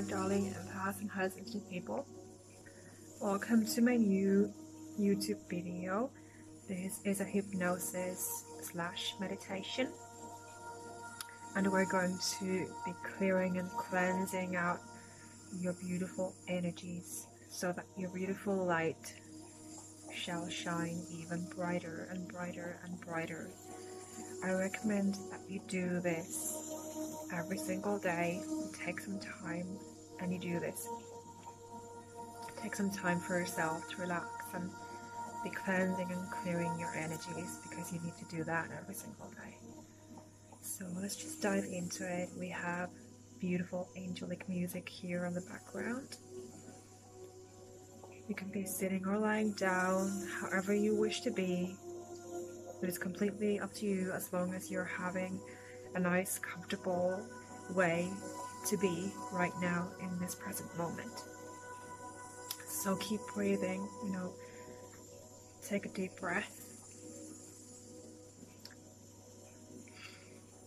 my darling and high sensitive people. Welcome to my new YouTube video. This is a hypnosis slash meditation, and we're going to be clearing and cleansing out your beautiful energies so that your beautiful light shall shine even brighter and brighter and brighter. I recommend that you do this every single day. Take some time and you do this. Take some time for yourself to relax and be cleansing and clearing your energies because you need to do that every single day. So let's just dive into it. We have beautiful angelic music here on the background. You can be sitting or lying down, however you wish to be. It is completely up to you as long as you're having a nice, comfortable way to be right now in this present moment. So keep breathing, you know, take a deep breath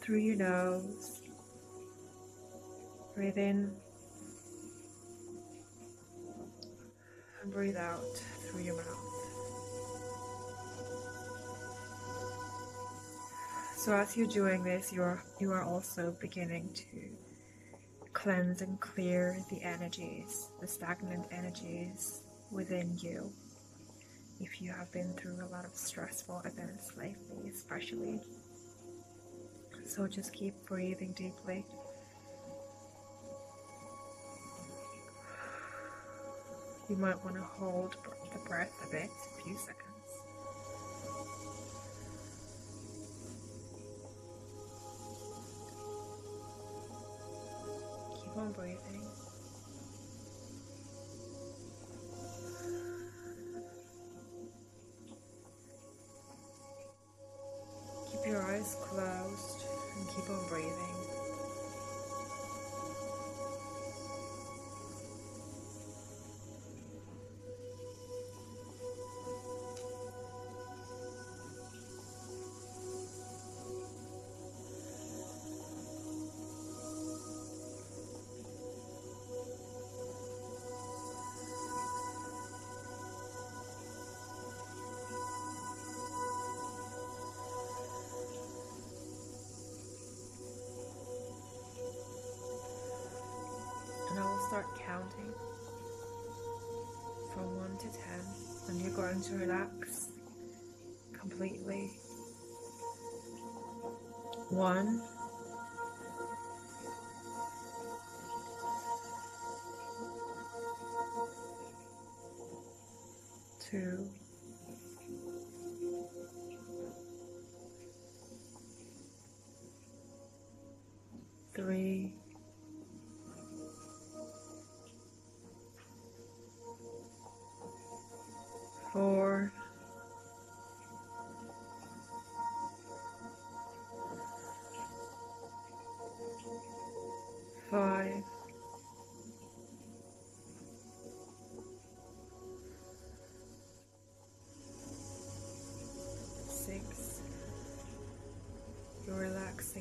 through your nose, breathe in and breathe out through your mouth. So as you're doing this, you are you are also beginning to cleanse and clear the energies, the stagnant energies within you. If you have been through a lot of stressful events lately, especially. So just keep breathing deeply. You might want to hold the breath a bit, a few seconds. On breathing. To relax completely. 1 two, three,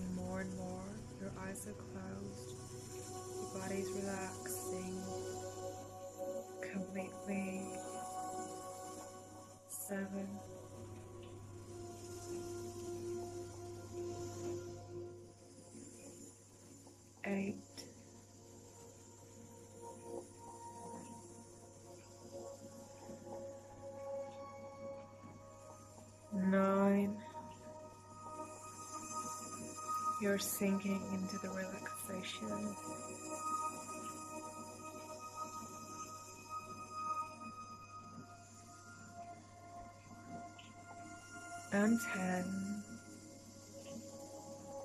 relaxing more and more. Your eyes are closed. Your body's relaxing completely. Seven. You're sinking into the relaxation. And 10.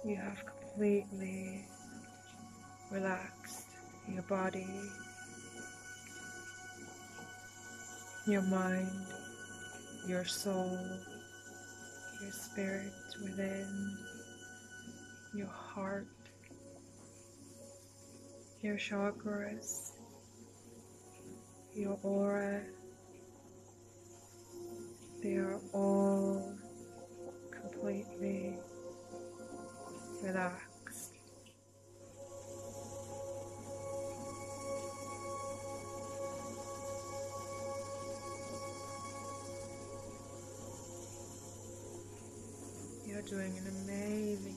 You have completely relaxed your body, your mind, your soul, your spirit within, your heart, your chakras, your aura. They are all completely relaxed. You're doing an amazing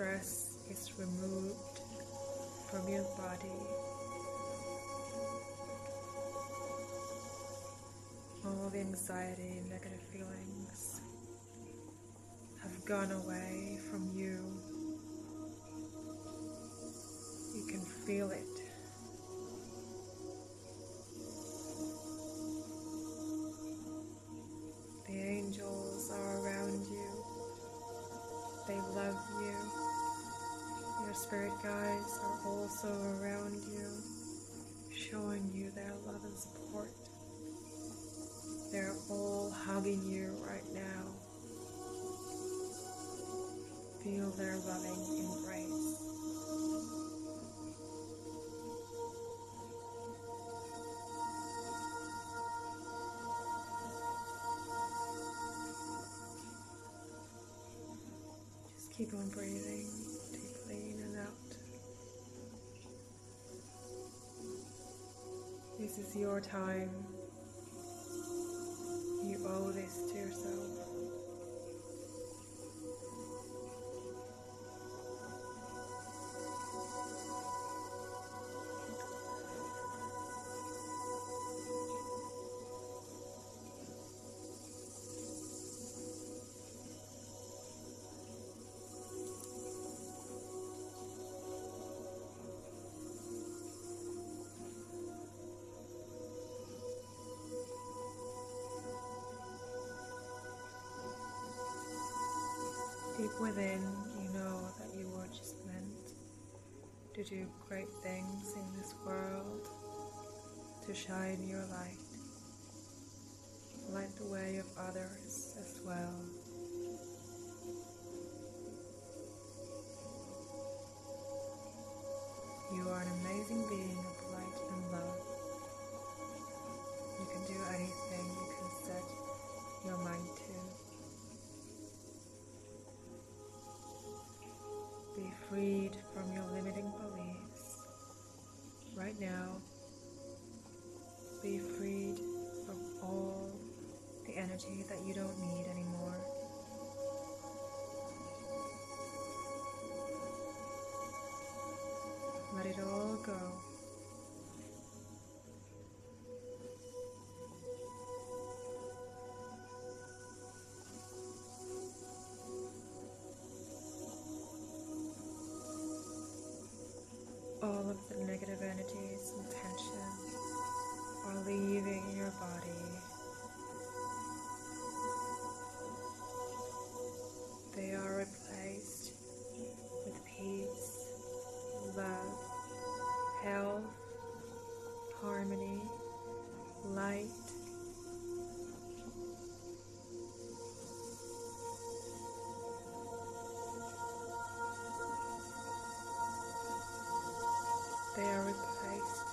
stress is removed from your body. All the anxiety and negative feelings have gone away from you. You can feel it. Spirit guides are also around you, showing you their love and support. They're all hugging you right now. Feel their loving embrace. Just keep on breathing This is your time. You owe this to yourself. To do great things in this world, to shine your light, light the way of others as well. You are an amazing being of light and love. You can do anything you can set your mind to. Be freed from your limiting light. They are replaced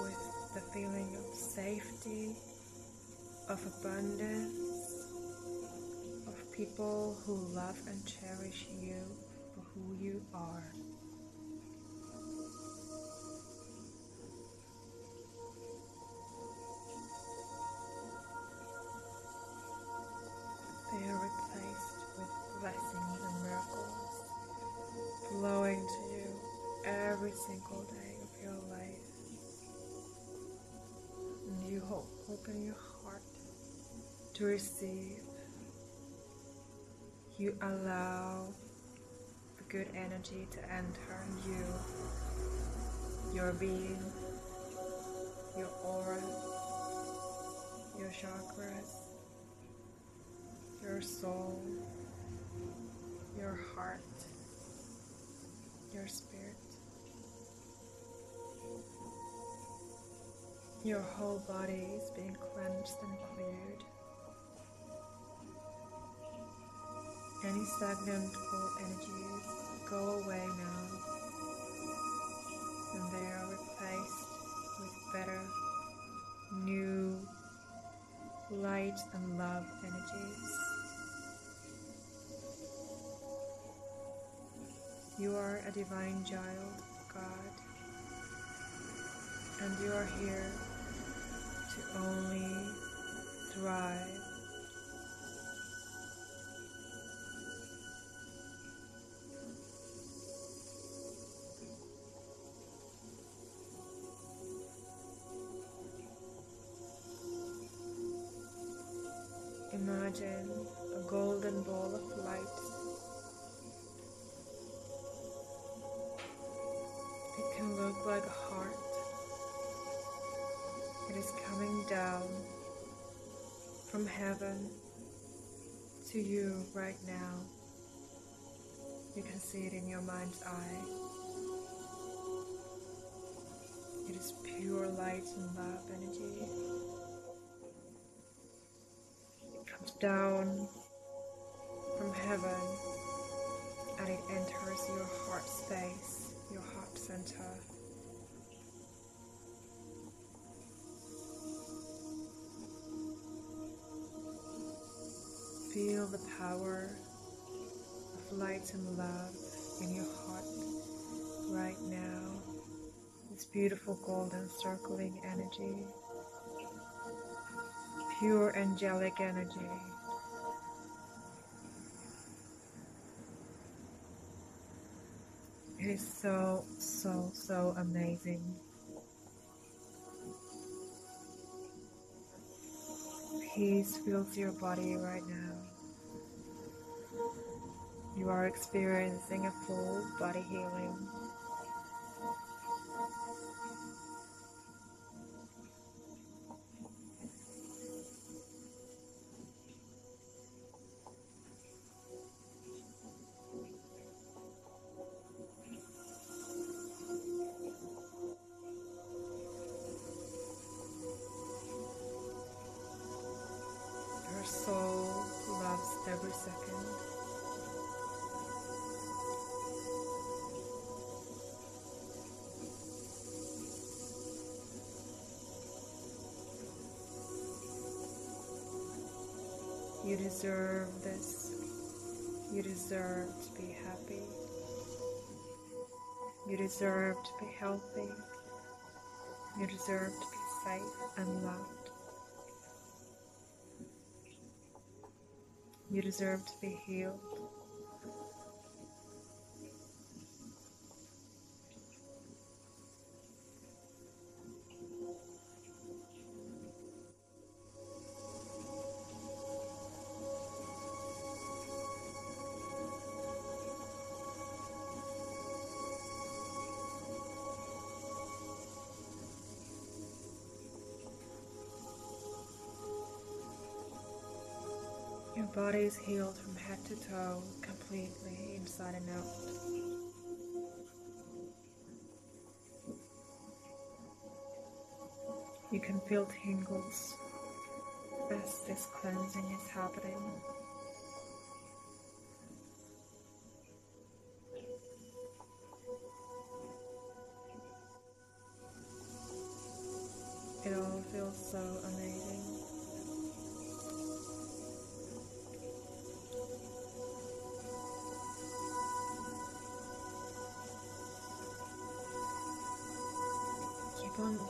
with the feeling of safety, of abundance, of people who love and cherish you for who you are. Open your heart to receive. You allow the good energy to enter you, your being, your aura, your chakras, your soul, your heart, your spirit. Your whole body is being cleansed and cleared. Any stagnant old energies go away now, and they are replaced with better, new, light and love energies. You are a divine child God. And you are here to only thrive. Imagine a golden ball of light. It can look like a heart. Is coming down from heaven to you right now. You can see it in your mind's eye. It is pure light and love energy. It comes down from heaven and it enters your heart space, your heart center. Feel the power of light and love in your heart right now. This beautiful golden circling energy, pure angelic energy. It is so, so, so amazing. Peace fills your body right now. You are experiencing a full body healing. Your soul loves every second. You deserve this. You deserve to be happy. You deserve to be healthy. You deserve to be safe and loved. You deserve to be healed. Your body is healed from head to toe, completely inside and out. You can feel tingles as this cleansing is happening.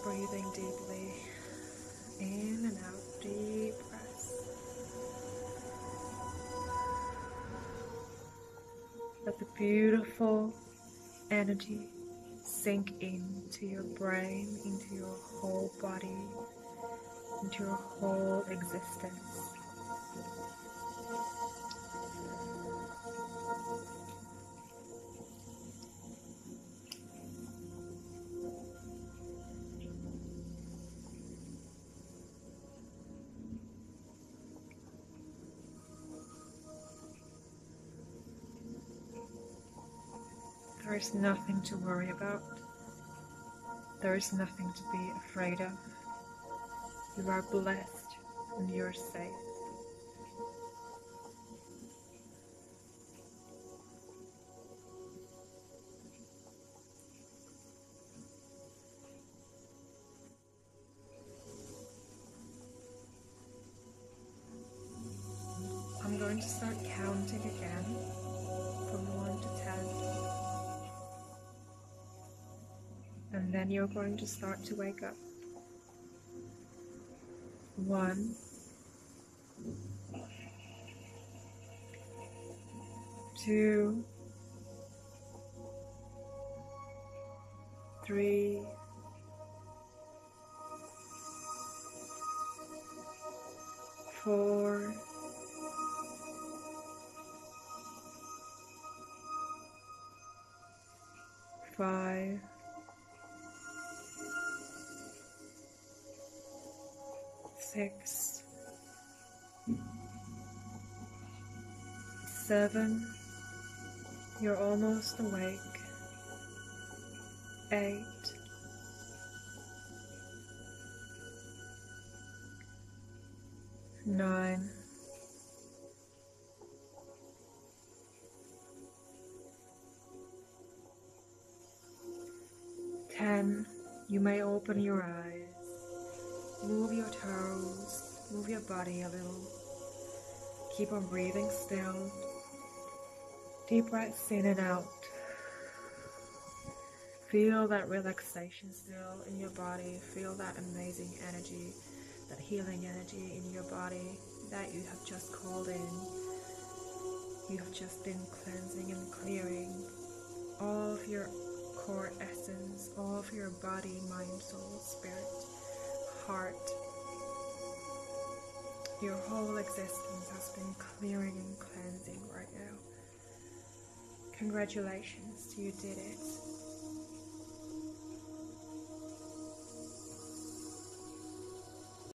Breathing deeply. In and out, deep breaths. Let the beautiful energy sink into your brain, into your whole body, into your whole existence. There is nothing to worry about. There is nothing to be afraid of. You are blessed and you're safe. I'm going to start counting again And then you're going to start to wake up. One. Two. Three. Four. Five. Six, seven, you're almost awake, eight, nine, ten, you may open your eyes. Move your toes, move your body a little. Keep on breathing still. Deep breaths in and out. Feel that relaxation still in your body. Feel that amazing energy, that healing energy in your body that you have just called in. You have just been cleansing and clearing all of your core essence, all of your body, mind, soul, spirit heart. Your whole existence has been clearing and cleansing right now. Congratulations, you did it.